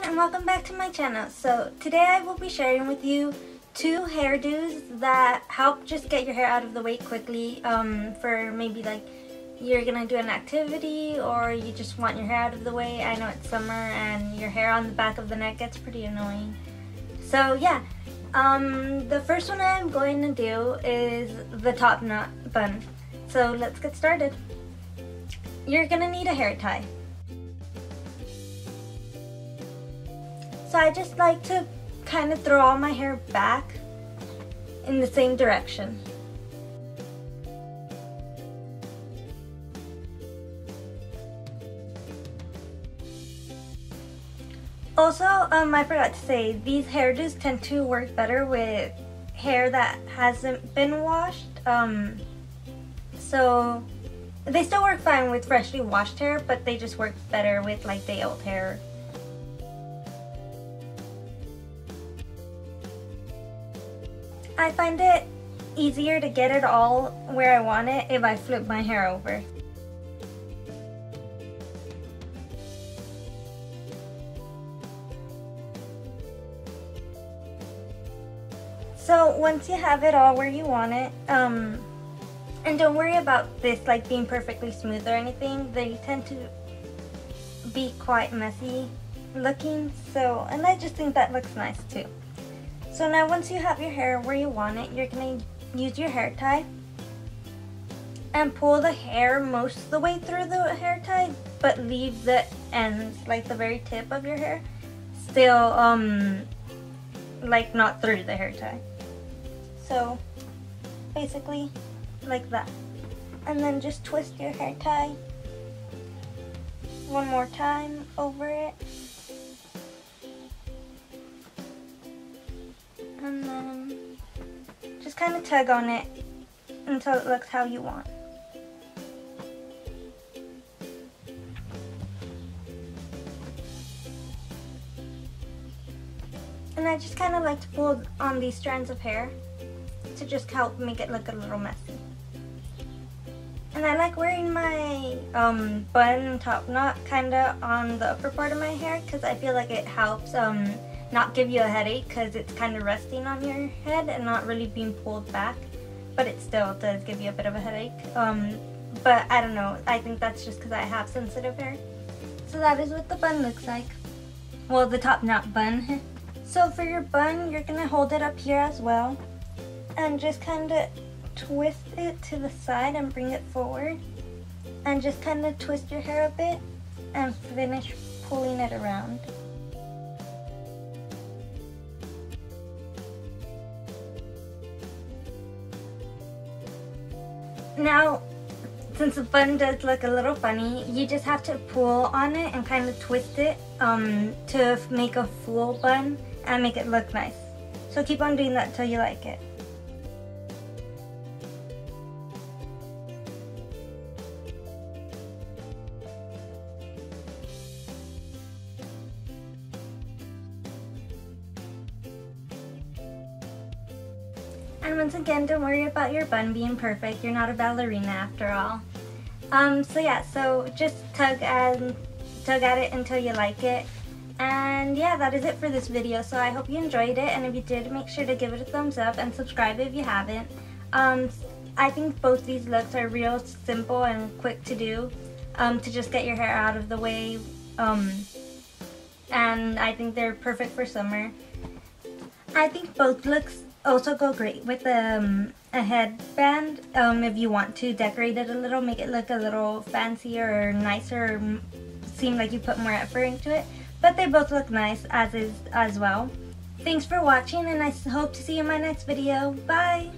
everyone and welcome back to my channel. So today I will be sharing with you two hairdos that help just get your hair out of the way quickly um, for maybe like you're gonna do an activity or you just want your hair out of the way. I know it's summer and your hair on the back of the neck gets pretty annoying. So yeah, um, the first one I'm going to do is the top knot bun. So let's get started. You're gonna need a hair tie. So I just like to kind of throw all my hair back in the same direction. Also, um, I forgot to say, these hairdos tend to work better with hair that hasn't been washed. Um, so, they still work fine with freshly washed hair, but they just work better with like day old hair I find it easier to get it all where I want it if I flip my hair over. So once you have it all where you want it, um, and don't worry about this like being perfectly smooth or anything, they tend to be quite messy looking, so, and I just think that looks nice too. So now once you have your hair where you want it, you're going to use your hair tie and pull the hair most of the way through the hair tie, but leave the ends, like the very tip of your hair, still, um, like not through the hair tie. So basically like that. And then just twist your hair tie one more time over it. Kind of tug on it until it looks how you want. And I just kind of like to pull on these strands of hair to just help make it look a little messy. And I like wearing my um, bun top knot kind of on the upper part of my hair because I feel like it helps um, not give you a headache because it's kind of resting on your head and not really being pulled back. But it still does give you a bit of a headache. Um, but I don't know, I think that's just because I have sensitive hair. So that is what the bun looks like. Well, the top knot bun. so for your bun, you're to hold it up here as well. And just kind of twist it to the side and bring it forward. And just kind of twist your hair a bit and finish pulling it around. Now, since the bun does look a little funny, you just have to pull on it and kind of twist it um, to make a full bun and make it look nice. So keep on doing that until you like it. And once again, don't worry about your bun being perfect. You're not a ballerina after all. Um, so yeah, so just tug and tug at it until you like it. And yeah, that is it for this video. So I hope you enjoyed it. And if you did, make sure to give it a thumbs up and subscribe if you haven't. Um, I think both these looks are real simple and quick to do. Um, to just get your hair out of the way. Um, and I think they're perfect for summer. I think both looks also go great with um, a headband um, if you want to decorate it a little, make it look a little fancier or nicer seem like you put more effort into it. But they both look nice as is as well. Thanks for watching and I hope to see you in my next video. Bye!